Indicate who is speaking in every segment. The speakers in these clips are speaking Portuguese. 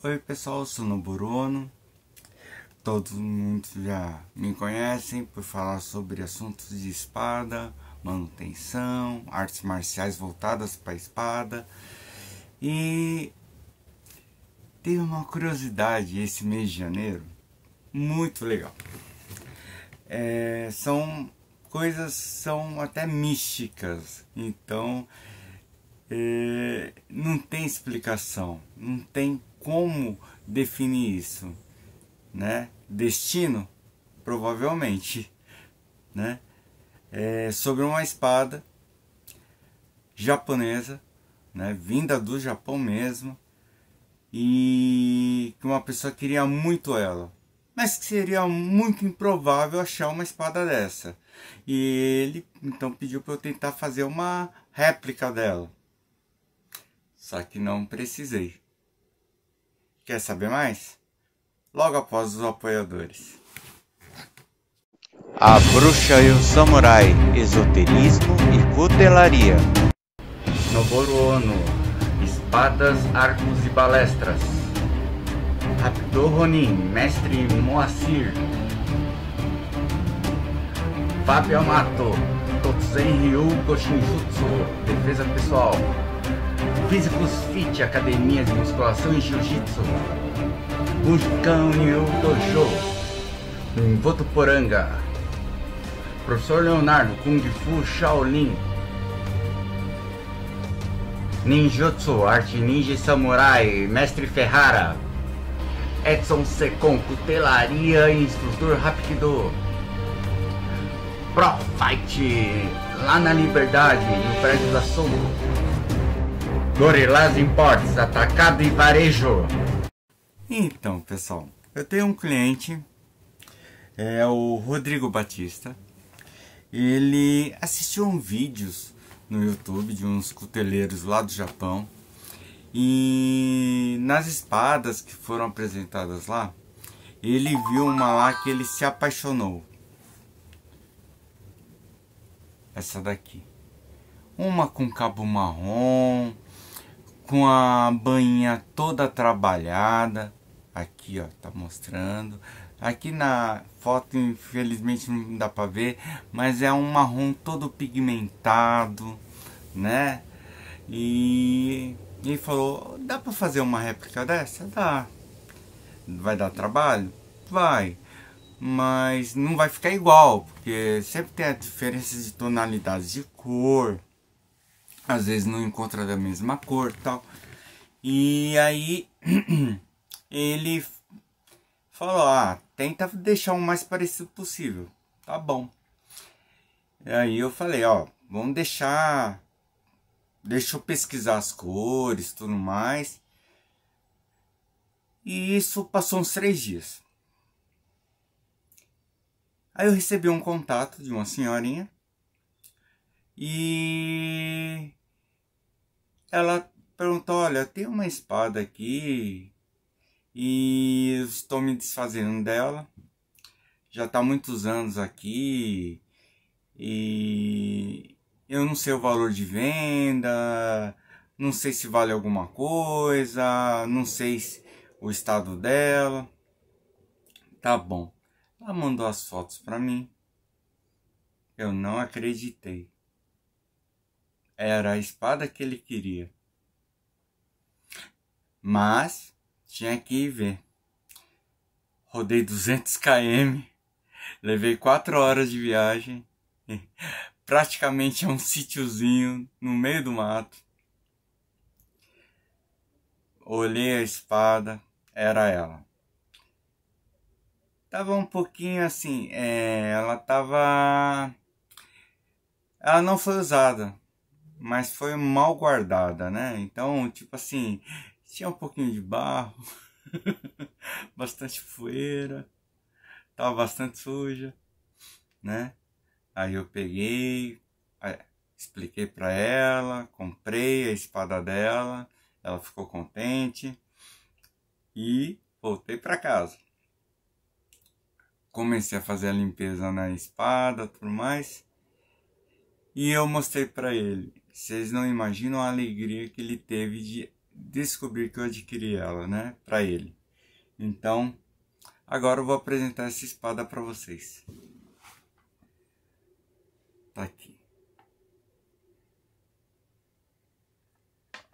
Speaker 1: Oi pessoal, eu sou Noburono. Todos muitos já me conhecem por falar sobre assuntos de espada, manutenção, artes marciais voltadas para espada. E tenho uma curiosidade esse mês de janeiro, muito legal. É, são coisas são até místicas, então é, não tem explicação, não tem como definir isso, né? Destino, provavelmente, né? É sobre uma espada japonesa, né? Vinda do Japão mesmo, e que uma pessoa queria muito ela, mas que seria muito improvável achar uma espada dessa. E ele então pediu para eu tentar fazer uma réplica dela. Só que não precisei. Quer saber mais? Logo após os apoiadores.
Speaker 2: A Bruxa e o Samurai, Esoterismo e Cutelaria.
Speaker 1: Noboru Ono, Espadas, Arcos e Balestras. Rapido Ronin, Mestre Moacir. Fábio Amato, Totsuzen Ryu Koshinjutsu, Defesa Pessoal. Físicos Fit, Academia de Musculação e Jiu-Jitsu. Buscão New Dojo. Em Votuporanga. Professor Leonardo, Kung Fu Shaolin. Ninjutsu, Arte Ninja e Samurai, Mestre Ferrara. Edson Secon, Cutelaria e Instrutor Rapido. Pro Fight, lá na Liberdade, no prédio da Sombra. Gorilás Imports, atacado e varejo. Então, pessoal, eu tenho um cliente, é o Rodrigo Batista. Ele assistiu um vídeos no YouTube de uns cuteleiros lá do Japão. E nas espadas que foram apresentadas lá, ele viu uma lá que ele se apaixonou. Essa daqui. Uma com cabo marrom, com a banha toda trabalhada. Aqui, ó, tá mostrando. Aqui na foto, infelizmente não dá para ver, mas é um marrom todo pigmentado, né? E ele falou: dá para fazer uma réplica dessa? Dá. Vai dar trabalho? Vai. Mas não vai ficar igual, porque sempre tem a diferença de tonalidades de cor às vezes não encontra da mesma cor tal. E aí ele falou: Ah, tenta deixar o mais parecido possível. Tá bom. E aí eu falei: Ó, vamos deixar. Deixa eu pesquisar as cores tudo mais. E isso passou uns três dias. Aí eu recebi um contato de uma senhorinha. E ela perguntou: Olha, tem uma espada aqui e estou me desfazendo dela. Já está muitos anos aqui e eu não sei o valor de venda, não sei se vale alguma coisa, não sei o estado dela. Tá bom. Ela mandou as fotos para mim. Eu não acreditei. Era a espada que ele queria. Mas tinha que ir ver. Rodei 200 km, levei 4 horas de viagem. Praticamente é um sítiozinho no meio do mato. Olhei a espada, era ela. Tava um pouquinho assim, é, ela tava. Ela não foi usada mas foi mal guardada, né? Então, tipo assim, tinha um pouquinho de barro, bastante poeira, tava bastante suja, né? Aí eu peguei, expliquei para ela, comprei a espada dela, ela ficou contente e voltei para casa. Comecei a fazer a limpeza na espada, tudo mais. E eu mostrei para ele. Vocês não imaginam a alegria que ele teve de, descobrir que eu adquiri ela, né, para ele. Então, agora eu vou apresentar essa espada para vocês. Tá aqui.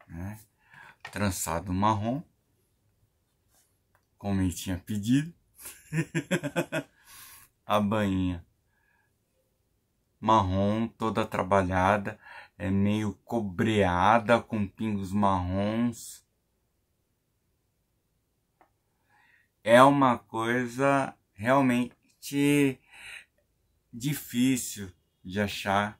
Speaker 1: Né? Trançado marrom, como ele tinha pedido. a bainha marrom, toda trabalhada, é meio cobreada com pingos marrons. É uma coisa realmente difícil de achar.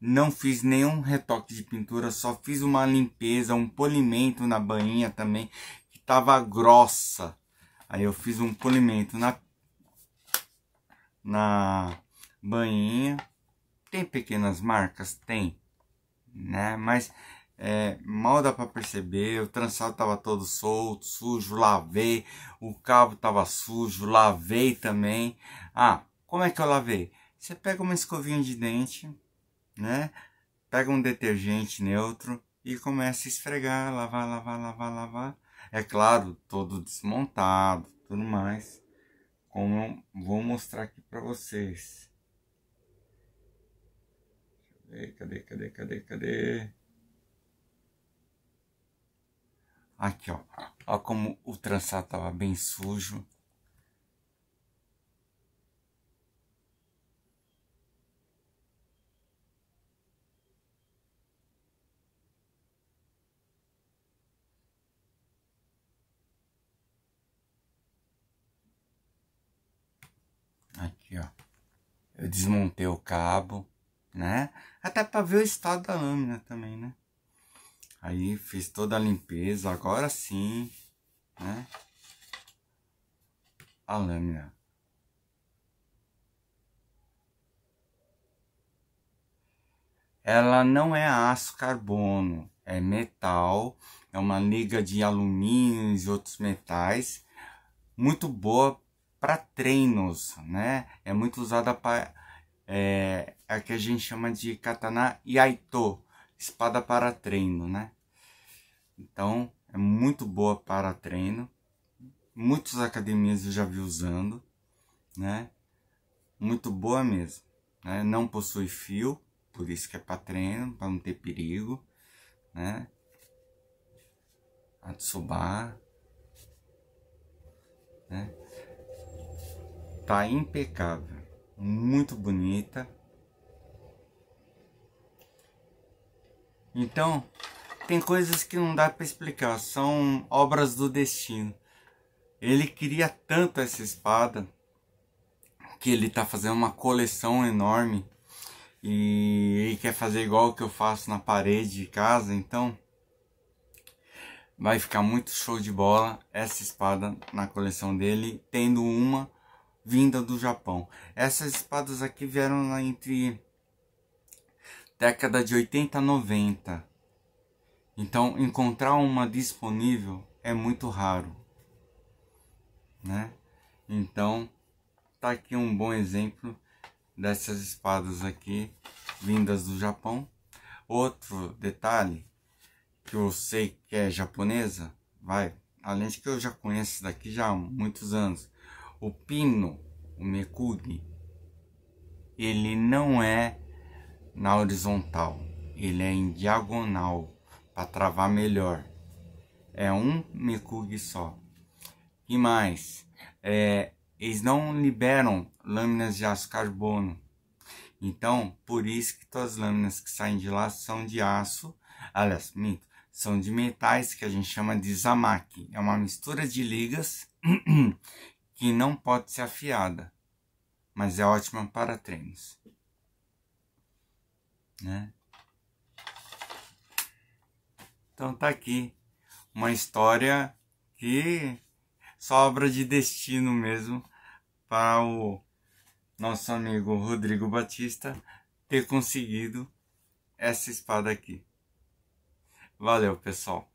Speaker 1: Não fiz nenhum retoque de pintura, só fiz uma limpeza, um polimento na bainha também, que estava grossa. Aí eu fiz um polimento na na bainha. Tem pequenas marcas? Tem, né? Mas é, mal dá para perceber. O trançado tava todo solto, sujo, lavei. O cabo tava sujo, lavei também. Ah, como é que eu lavei? Você pega uma escovinha de dente, né? Pega um detergente neutro e começa a esfregar, lavar, lavar, lavar, lavar. É claro, todo desmontado, tudo mais como vou mostrar aqui para vocês. Cadê, cadê, cadê, cadê, cadê? Aqui, ó. Ó como o trançado tava bem sujo. Aqui, ó. Eu desmontei o cabo, né? Até para ver o estado da lâmina também, né? Aí fiz toda a limpeza, agora sim, né? A lâmina. Ela não é aço carbono, é metal, é uma liga de alumínio e outros metais, muito boa para treinos, né? É muito usada para é, a que a gente chama de katana yaito, espada para treino, né? Então é muito boa para treino. Muitas academias eu já vi usando, né? Muito boa mesmo, né? Não possui fio, por isso que é para treino, para não ter perigo, né? A Tsuba, né? Tá impecável, muito bonita. Então, tem coisas que não dá para explicar, são obras do destino. Ele queria tanto essa espada que ele tá fazendo uma coleção enorme e ele quer fazer igual que eu faço na parede de casa, então vai ficar muito show de bola essa espada na coleção dele, tendo uma vinda do Japão. Essas espadas aqui vieram lá entre década de 80 a 90. Então, encontrar uma disponível é muito raro, né? Então, tá aqui um bom exemplo dessas espadas aqui vindas do Japão. Outro detalhe que eu sei que é japonesa, vai, além de que eu já conheço daqui já há muitos anos, o pino, o mekugi, ele não é na horizontal, ele é em diagonal para travar melhor. É um mekugi só. E mais, é, eles não liberam lâminas de aço carbono. Então, por isso que todas as lâminas que saem de lá são de aço, aliás, são de metais que a gente chama de zamaki. É uma mistura de ligas que não pode ser afiada, mas é ótima para treinos. Né? Então tá aqui uma história que sobra de destino mesmo para o nosso amigo Rodrigo Batista ter conseguido essa espada aqui. Valeu, pessoal.